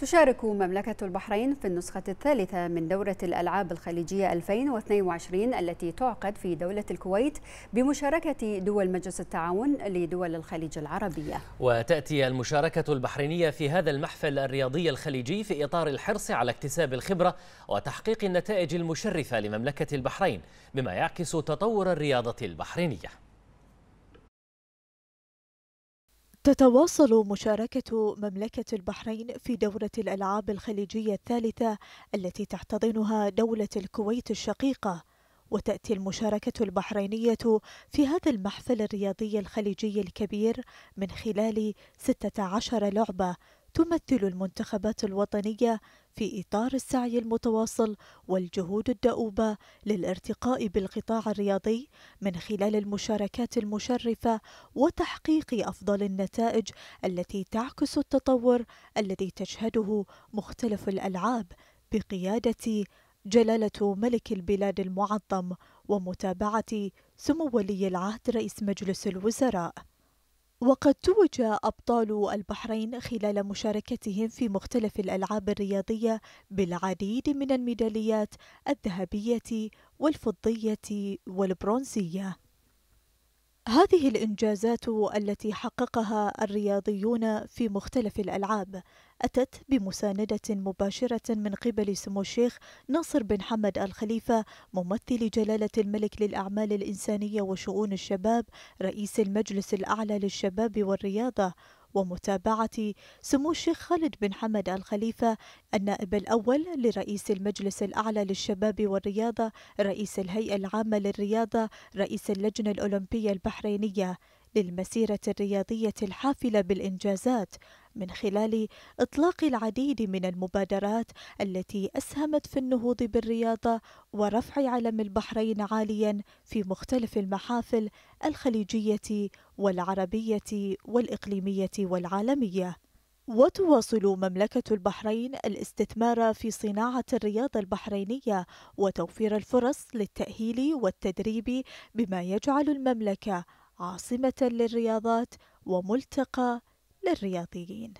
تشارك مملكة البحرين في النسخة الثالثة من دورة الألعاب الخليجية 2022 التي تعقد في دولة الكويت بمشاركة دول مجلس التعاون لدول الخليج العربية. وتأتي المشاركة البحرينية في هذا المحفل الرياضي الخليجي في إطار الحرص على اكتساب الخبرة وتحقيق النتائج المشرفة لمملكة البحرين بما يعكس تطور الرياضة البحرينية. تتواصل مشاركة مملكة البحرين في دورة الألعاب الخليجية الثالثة التي تحتضنها دولة الكويت الشقيقة. وتأتي المشاركة البحرينية في هذا المحفل الرياضي الخليجي الكبير من خلال 16 لعبة تمثل المنتخبات الوطنية في إطار السعي المتواصل والجهود الدؤوبة للارتقاء بالقطاع الرياضي من خلال المشاركات المشرفة وتحقيق أفضل النتائج التي تعكس التطور الذي تشهده مختلف الألعاب بقيادة جلالة ملك البلاد المعظم ومتابعة سمو ولي العهد رئيس مجلس الوزراء. وقد توج أبطال البحرين خلال مشاركتهم في مختلف الألعاب الرياضية بالعديد من الميداليات الذهبية والفضية والبرونزية. هذه الإنجازات التي حققها الرياضيون في مختلف الألعاب أتت بمساندة مباشرة من قبل سمو الشيخ ناصر بن حمد الخليفة ممثل جلالة الملك للأعمال الإنسانية وشؤون الشباب رئيس المجلس الأعلى للشباب والرياضة. ومتابعة سمو الشيخ خالد بن حمد الخليفة النائب الأول لرئيس المجلس الأعلى للشباب والرياضة رئيس الهيئة العامة للرياضة رئيس اللجنة الأولمبية البحرينية. للمسيرة الرياضية الحافلة بالإنجازات من خلال إطلاق العديد من المبادرات التي أسهمت في النهوض بالرياضة ورفع علم البحرين عاليا في مختلف المحافل الخليجية والعربية والإقليمية والعالمية. وتواصل مملكة البحرين الاستثمار في صناعة الرياضة البحرينية وتوفير الفرص للتأهيل والتدريب بما يجعل المملكة عاصمة للرياضات وملتقى للرياضيين.